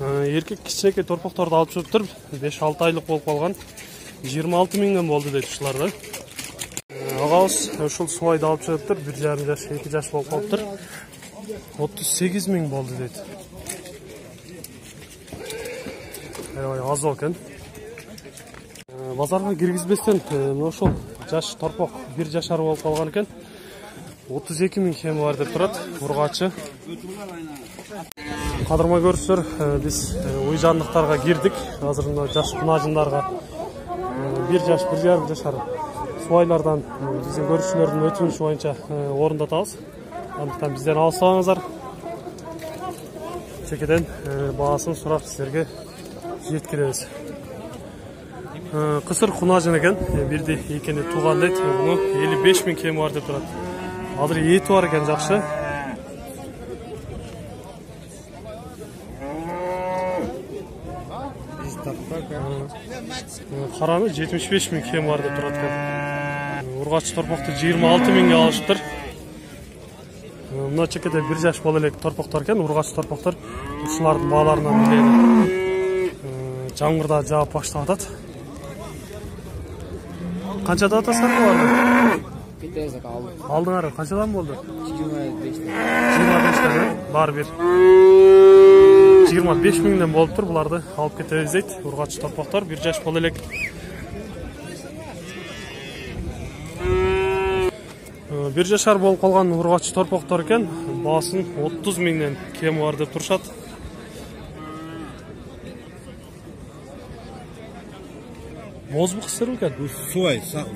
эркек кичинекей торпокторду алып чыгыптыр беш алты айлык болуп калган жыйырма алты миңден болду дейт ушулар да. Агабыз ушул субайды алып бир жарым жаш эки жаш болуп калыптыр отуз сегиз миң болду дейт аябай аз экен базарга киргизбестен мына ушул жаш торпок бир жашар болуп калган экен отуз эки миң кеми бар деп турат ургачы кадырмай көрүшсүздөр биз уй жандыктарга кирдик азыр мына жаш кунажындарга бир жаш бир жарым жашар субайлардан биздин көрүүчүлөрдүн өтүнүшү боюнча орундатабыз андыктан бизден алыстабаңыздар чекеден баасын сурап сиздерге жеткиребиз кысыр кунажын экен бирди экени тууган дейт муну элүү беш миң кеми бар деп турат азыр эти бар экен жакшы караны жетимиш беш миң кеми бар деп турат экен ургач торпокту жыйырма алты миңге алышыптыр мына чекеде бир жаш боло элек торпоктор экен ургач торпоктор ушулардын бааларынан билели жаңырда жаап баштап атат канчада атасыңар буларды алдыңар канчадан болду жыйырма бештен баары бир жыйырма беш миңден болуптур буларды алып кетебиз дейт ургач торпоктор бир жаш боло элек бир жашар болуп калган ургач торпоктор экен баасын отуз миңден кеми бар деп турушат мозбук сыр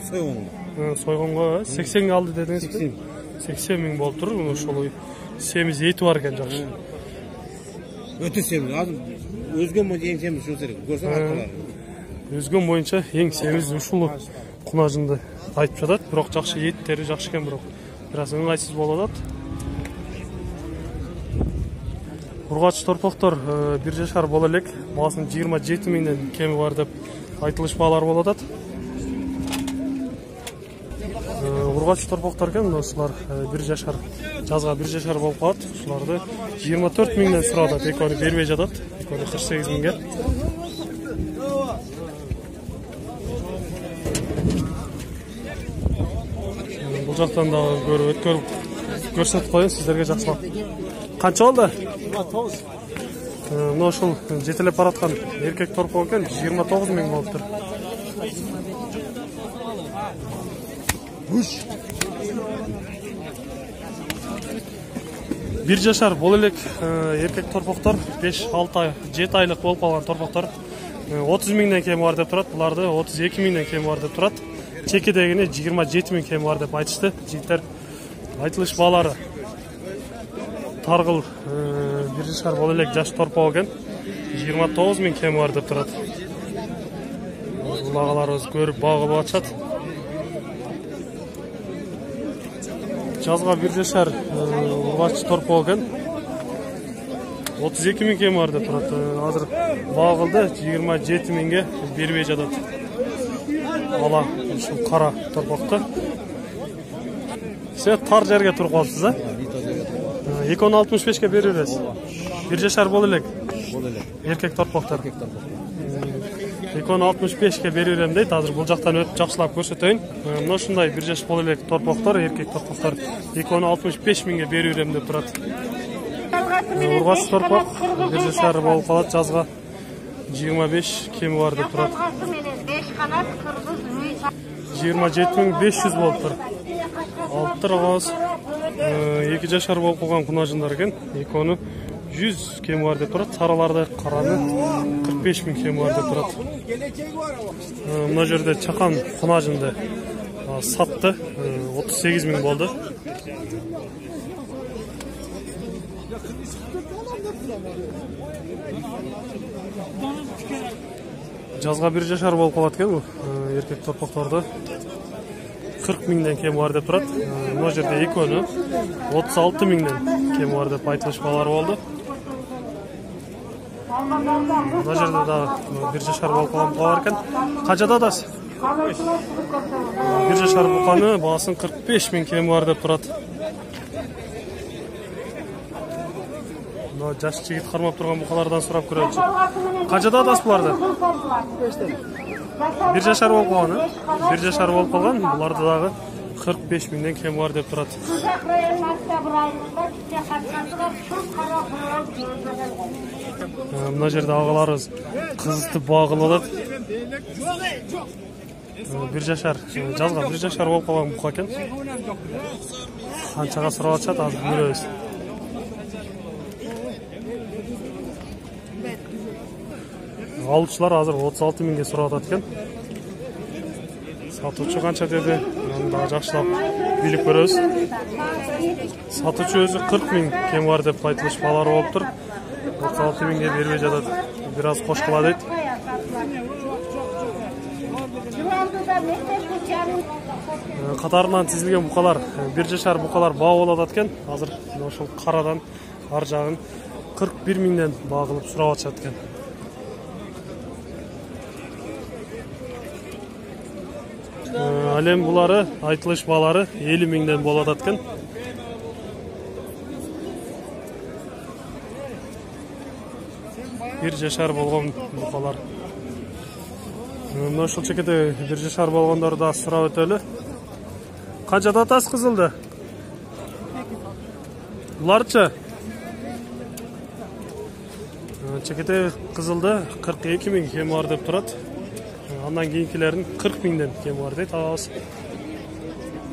сойгонго. Сойгонго сексенге алды дедиңизби сексен миң болуптур ошол семиз эти бар экен жакшы Өтө семиз. Азыр өзгөн боюнча эң семиз ушул керек. Көрсөң өзгөн боюнча эң семиз ушул кунажынды айтып жатат бирок жакшы эттери жакшы экен бирок бир аз ыңгайсыз болуп атат ургач торпоктор бир жашар боло элек баасын жыйырма жети миңден кеми бар деп айтылышпалар болуп атат ургач торпоктор экен ушулар бир жашар жазга бир жашар болуп калат ушуларды жыйырма төрт миңден сурап атат экөөнү бербей жатат экөөнү кырк сегиз миңге бул жактан дагы көрүп өткөрүп көрсөтүп коеюн сиздерге жакшылап канча болду мына ушул жетелеп бараткан эркек торпок экен жыйырма тогуз миң болуптур бир жашар боло элек эркек торпоктор беш алты жети айлык болуп калган торпоктор отуз миңден кеми бар деп буларды отуз эки миңден кеми бар деп чекедегини жыйырма жети миң кеми бар деп айтышты жигиттер айтылыш баалары таргыл бир жашар боло элек жаш экен жыйырма тогуз миң кеми бар деп турат бул агаларыбыз көрүп багып бир жашар ургач торпок экен отуз эки миң кеми бар деп турат азыр жыйырма жети миңге бербей жатат ала ушул кара торпокту сиз тар жерге туруп калыпсыз а? Экөөнү алтымыш бешке бере бересиз бир жашар боло элек Боло элек. эркек торпоктор экөөнү алтымыш бешке бере берем дейт азыр бул жактан өтүп жакшылап көрсөтөйүн. Мына ушундай бир жаш боло элек торпоктор эркек торпоктор. Экөөнү алтымыш беш миңге бере берем деп турат. Ургач торпок бир жашар болуп калат жазга жыйырма беш кеми бар деп турат. Жыйырма жети миң беш жүз болуптур алыптыр агабыз эки жашар болуп калган кунажындар экен экөөнү жүз кеми бар деп турат. Сараларды караны кырк беш миң кеми бар деп турат мына жерде чакан кунажынды сатты отуз сегиз миң болду жазга бир жашар болуп калат экен бул эркек торпокторду кырк миңден кеми бар деп турат мына жерде отуз алты миңден кеми бар деп айтылышпалар болду мына жерде дагы бир жашар болуп калган бука бар экен канчада атасыз бир жашар буканы баасын кырк беш миң кеми бар деп турат мына жаш жигит кармап турган букалардан сурап көрөлүчү канчада атасыз буларды бир жашар болуп калган э бир жашар болуп калган буларда кырк беш миңден кеми бар деп Kuzak rayonun maktabı rayonunda bize katlandılar. Çok kara kurulan Э, мына жерде багылып атат Э, бир жашар жазган бир жашар болуп калган бука экен канчага сурап атышат азыр көрөбүз алуучулар азыр отуз алты миңге сурап атат экен сатуучу канча деди аны дагы жакшылап билип көрөбүз сатуучу өзү кырк миң кеми бар деп айтылышмалар болуптур отуз алты миңге бербей жатат бир аз кошкула дейт Yılandı'da mektep geçerim. Э, катарынан тизилген букалар э, бир жашар баа болуп атат экен азыр мына ошол карадан ар жагын кырк бир миңден багылып сурап атышат экен Э, ал эми булары айтылыш баалары элүү миңден болуп атат экен бир жашар болгон букалар мына ушул чекеде бир жашар болгондорду да сурап өтөлү канчада атасыз кызылды буларчы чекеде кызылды кырк эки миң бар деп турат андан кийинкилерин кырк миңден кеми бар дейт. Агабыз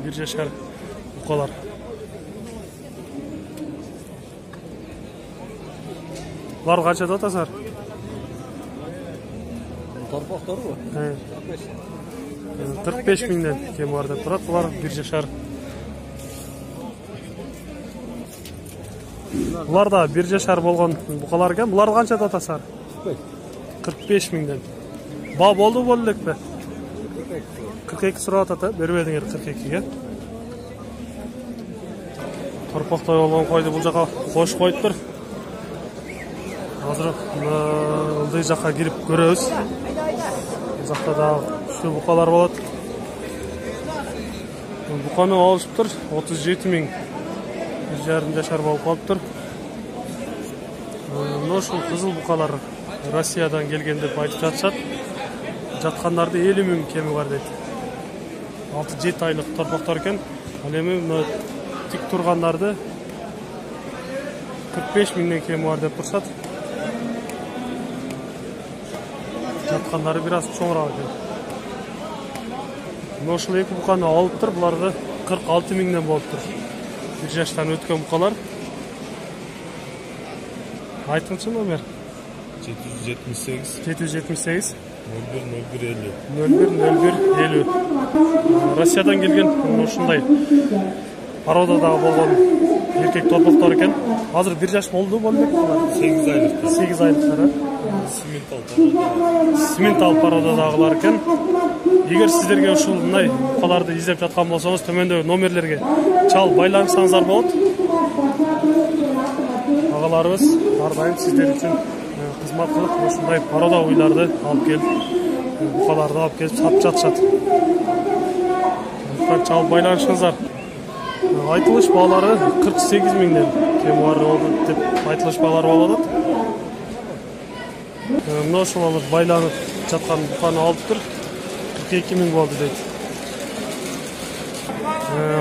бир жашар букалар буларды канчада атасыңар торпоқтору Э, кырк беш. Миңден кеми бар деп турат булар бир жашар. Булар да бир жашар болгон букалар экен. Буларды канчада атасыңар кырк беш. Миңден болду боло элекпи кырк эки сурап атат э бербедиңер кырк экиге торпоктой болгон койду бул жака кош коюптур азыр мына ылдый жака кирип көрөбүз бул жакта дагы ушул букалар болот Бул буканы алышыптыр отуз жети миң бир жарым жашар болуп калыптыр Э, мына ушул кызыл букалар россиядан келген жаткандарды элүү миң кеми бар дейт алты жети айлык торпоктор экен ал эми мына тик тургандарды кырк беш миңден кеми бар деп турушат жаткандары бир аз чоңураак экен мына ушул эки буканы алыптыр буларды кырк алты миңден болуптур бир жаштан өткөн букалар айтыңызчы номер? Жети жүз жетимиш сегиз жети жүз жетимиш сегиз нөл бир нөл бир элүү россиядан келген ушундай породадагы болгон эркек торпоктор экен азыр боло элек булар сегиз айлык сегиз айлыктар э симментал порода симментал породадагылар экен эгер сиздерге ушул мындай букаларды издеп жаткан болсоңуз төмөндөгү номерлерге чалып байланышсаңыздар болот агаларыбыз ар дайым сиздер кызмат кылып ушундай порода уйларды алып келип э, букаларды алып келип сатып жатышат андыктан чалып байланышыңыздар Э, айтылыш баалары кырк сегиз миңден кем деп айтылыш баалар болуп атат Э, мына ушул алып байланып жаткан буканы алыптыр кырк эки миң болду дейт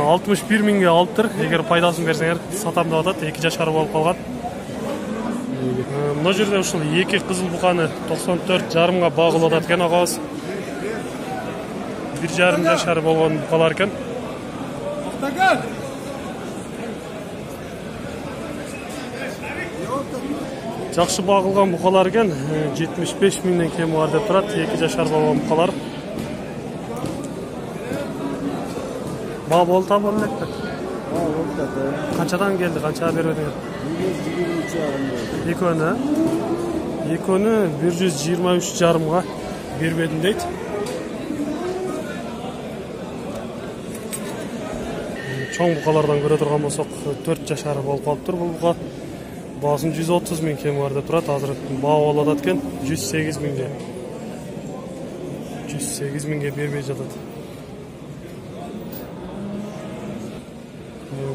алтымыш бир миңге алыптыр эгер пайдасын берсеңер сатам деп атат эки жашар болуп калган Э, мына жерде ушул эки кызыл буканы токсон төрт жарымга багылып атат экен агабыз бир жарым жашар болгон букалар экен жакшы багылган букалар экен жетимиш беш миңден кеми бар деп турат эки жашар болгон букалар баа болду та боло элекпи канчадан келди канчага бербедиңер экөөнү экөөнү бир жүз жыйырма үч жарымга бербедим дейт чоң букалардан көрө турган болсок төрт жашар болуп калыптыр бул бука баасын жүз отуз миң кеми бар деп турат азыр баа болуп атат экен жүз сегиз миңге жүз сегиз миңге бербей жатат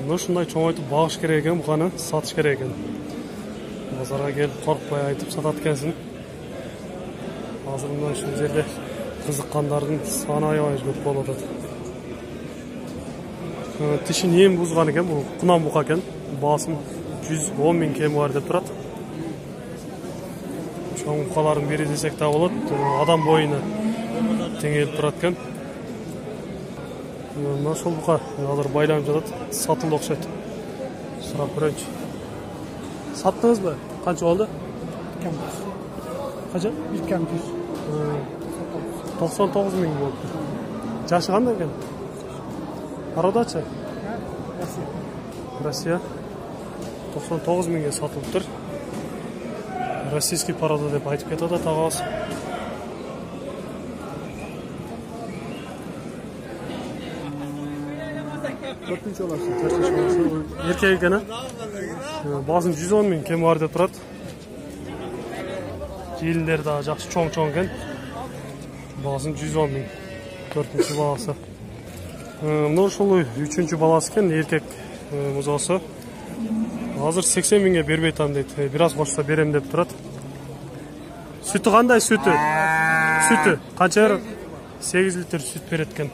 мына чоңойтуп багыш керек экен буканы сатыш керек экен базарға келіп қорықпай айтып сатады екенсің қазір мына ушул жерде қызыққандардың саны аябай көп болып жатады Э, тишин эми бузган экен бул кунан бука экен баасын жүз он миң кеми бар деп турат чоң букалардын бири десек да болот адам боюна теңелип турат экен мына ошол бука азыр байланып жатат сатылды окшойт сурап көрөйүнчү саттыңызбы канча болду канча Bir kampüs. токсон тогуз миң болуптур жашы кандай экен породачы россия. Токсон тогуз миңге сатылыптыр российский порода деп айтып кетип атат агабыз Dördüncü olasın. эркек экен а баасын жүз он миң кеми бар деп турат желиндери дагы жакшы чоң чоң экен баасын жүз он миң төртүнчү баласы мына ушул үчүнчү баласы экен эркек музоосу азыр сексен миңге бербей атам дейт бир аз кошсо берем деп турат сүтү кандай сүтү сүтү канча берет сегиз литр сүт берет экен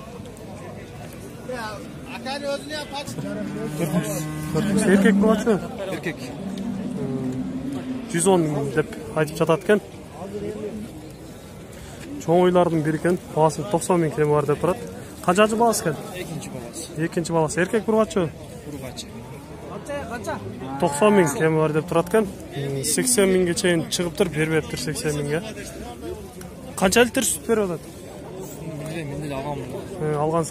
төртүнчүсү эркек болчу Erkek. жүз он деп айтып жатат экен чоң уйлардын бири экен баасы токсон миң кеми бар деп турат канчанчы баласы экен İkinci babası. экинчи баласы. Эркек бургачы Kurbaç. токсон миң кеми бар деп турат экен сексен миңге чейин чыгыптыр бербептир сексен миңге канча литр сүт берип атат ağam. Э, алган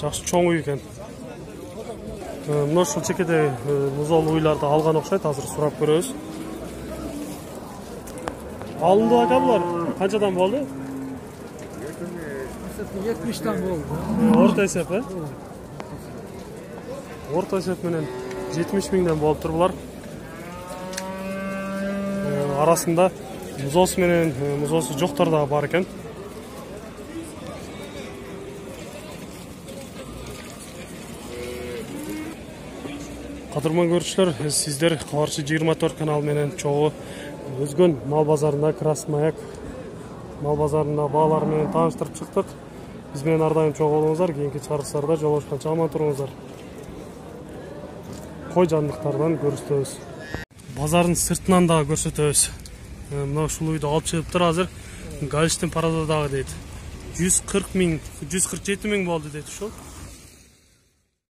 жакшы чоң үй экен Э, мына ушул чекеде музол уйларды алган окшойт азыр сурап көрөбүз алынды ака булар канчадан болду 70'ten oldu. орто эсеп э орто эсеп менен жетимиш миңден болуптур булар Э, арасында музоосу менен э, музоосу жоктор дагы бар экен кадырман көрүүчүлөр сиздер кабарчы жыйырма төрт каналы менен чогуу өзгөн мал базарында красный маяк мал базарында баалар менен тааныштырып чыктык биз менен ар дайым чогуу болуңуздар кийинки чыгарылыштарда жолугушканча аман туруңуздар кой жандыктардан көрсөтөбүз базардын сыртынан дагы көрсөтөбүз мына ушул үйдү алып чыгыптыр азыр. Галичтин порода дагы дейт жүз кырк миң жүз кырк жети миң болду дейт ушул